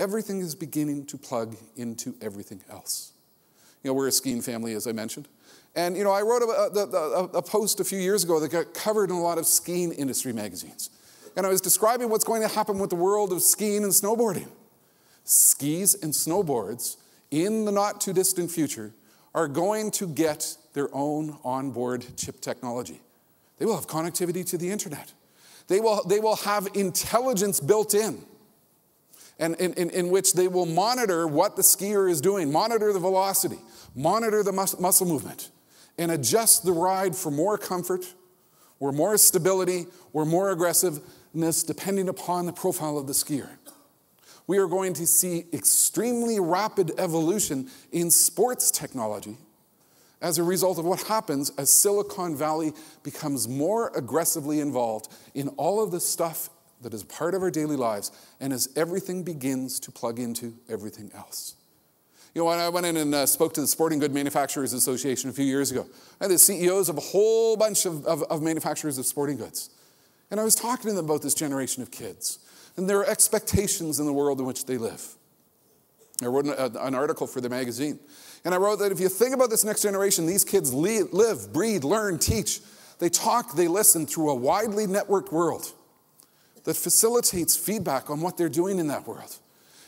everything is beginning to plug into everything else. You know, we're a skiing family, as I mentioned. And, you know, I wrote a, a, a, post a few years ago that got covered in a lot of skiing industry magazines. And I was describing what's going to happen with the world of skiing and snowboarding. Skis and snowboards in the not too distant future are going to get their own onboard chip technology. They will have connectivity to the internet. They will, they will have intelligence built in, and in, in, in which they will monitor what the skier is doing, monitor the velocity, monitor the mus- muscle movement, and adjust the ride for more comfort or more stability or more aggressiveness depending upon the profile of the skier. We are going to see extremely rapid evolution in sports technology as a result of what happens as Silicon Valley becomes more aggressively involved in all of the stuff that is part of our daily lives and as everything begins to plug into everything else. You know, when I went in and uh, spoke to the Sporting Good Manufacturers Association a few years ago, I had the CEOs of a whole bunch of, of, of manufacturers of sporting goods. And I was talking to them about this generation of kids and their expectations in the world in which they live. I wrote an, an article for the magazine. And I wrote that if you think about this next generation, these kids live, breathe, learn, teach. They talk, they listen through a widely networked world that facilitates feedback on what they're doing in that world.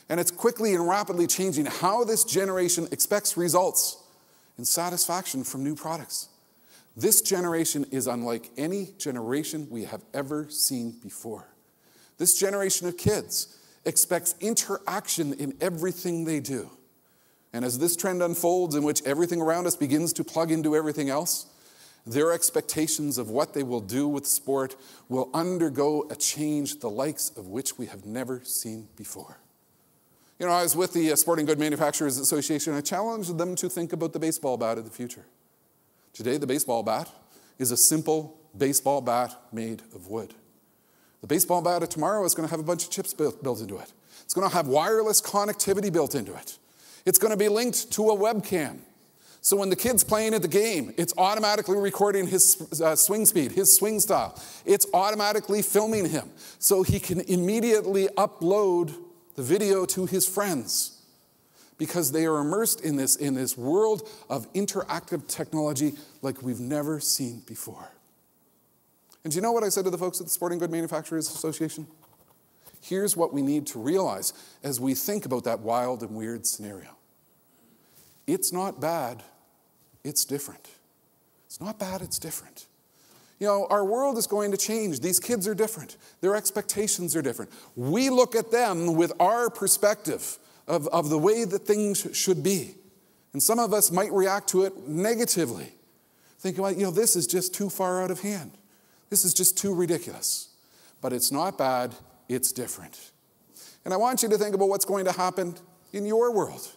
And it's quickly and rapidly changing how this generation expects results and satisfaction from new products. This generation is unlike any generation we have ever seen before. This generation of kids expects interaction in everything they do. And as this trend unfolds, in which everything around us begins to plug into everything else, their expectations of what they will do with sport will undergo a change the likes of which we have never seen before. You know, I was with the uh, Sporting Good Manufacturers Association. I challenged them to think about the baseball bat of the future. Today, the baseball bat is a simple baseball bat made of wood. The baseball bat of tomorrow is going to have a bunch of chips built, built into it. It's going to have wireless connectivity built into it. It's going to be linked to a webcam. So when the kid's playing at the game, it's automatically recording his uh, swing speed, his swing style. It's automatically filming him so he can immediately upload the video to his friends because they are immersed in this, in this world of interactive technology like we've never seen before. And do you know what I said to the folks at the Sporting Good Manufacturers Association? Here's what we need to realize as we think about that wild and weird scenario it's not bad, it's different. It's not bad, it's different. You know, our world is going to change. These kids are different. Their expectations are different. We look at them with our perspective of, of the way that things should be. And some of us might react to it negatively, thinking, well, you know, this is just too far out of hand. This is just too ridiculous. But it's not bad, it's different. And I want you to think about what's going to happen in your world.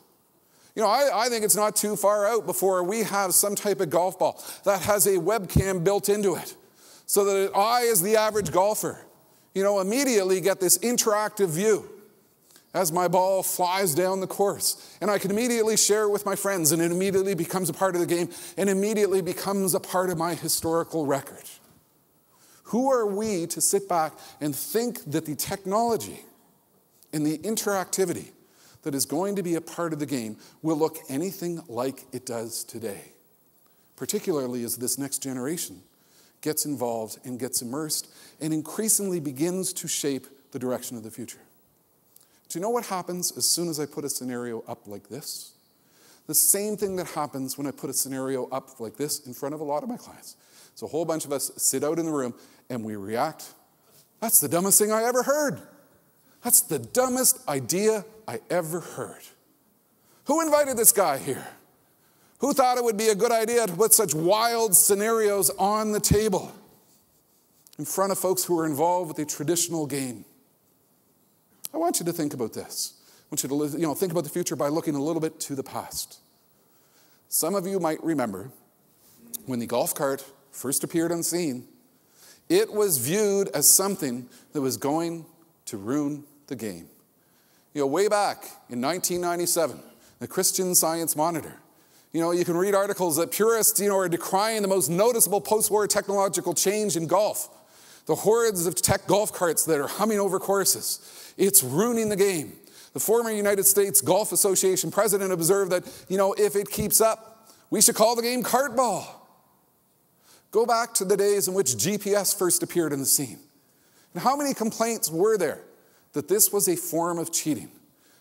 You know, I, I, think it's not too far out before we have some type of golf ball that has a webcam built into it so that I, as the average golfer, you know, immediately get this interactive view as my ball flies down the course. And I can immediately share it with my friends, and it immediately becomes a part of the game and immediately becomes a part of my historical record. Who are we to sit back and think that the technology and the interactivity that is going to be a part of the game will look anything like it does today? Particularly as this next generation gets involved and gets immersed and increasingly begins to shape the direction of the future. Do you know what happens as soon as I put a scenario up like this? The same thing that happens when I put a scenario up like this in front of a lot of my clients. So a whole bunch of us sit out in the room and we react. That's the dumbest thing I ever heard. That's the dumbest idea I ever heard. Who invited this guy here? Who thought it would be a good idea to put such wild scenarios on the table in front of folks who are involved with a traditional game? I want you to think about this. I want you to you know, think about the future by looking a little bit to the past. Some of you might remember when the golf cart first appeared on scene, it was viewed as something that was going to ruin the game. You know, way back in 1997, the Christian Science Monitor, you know, you can read articles that purists, you know, are decrying the most noticeable post-war technological change in golf. The hordes of tech golf carts that are humming over courses. It's ruining the game. The former United States Golf Association president observed that, you know, if it keeps up, we should call the game cart ball. Go back to the days in which GPS first appeared in the scene. And how many complaints were there that this was a form of cheating?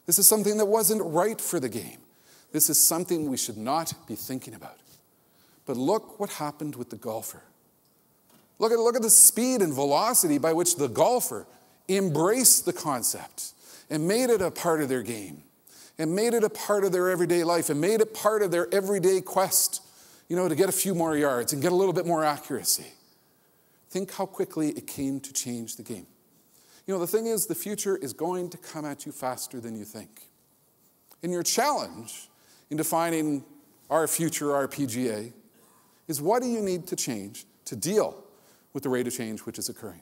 This is something that wasn't right for the game. This is something we should not be thinking about. But look what happened with the golfer. Look at, look at the speed and velocity by which the golfer embraced the concept and made it a part of their game and made it a part of their everyday life and made it part of their everyday quest, you know, to get a few more yards and get a little bit more accuracy. Think how quickly it came to change the game. You know, the thing is, the future is going to come at you faster than you think. And your challenge in defining our future, our PGA, is what do you need to change to deal with the rate of change which is occurring?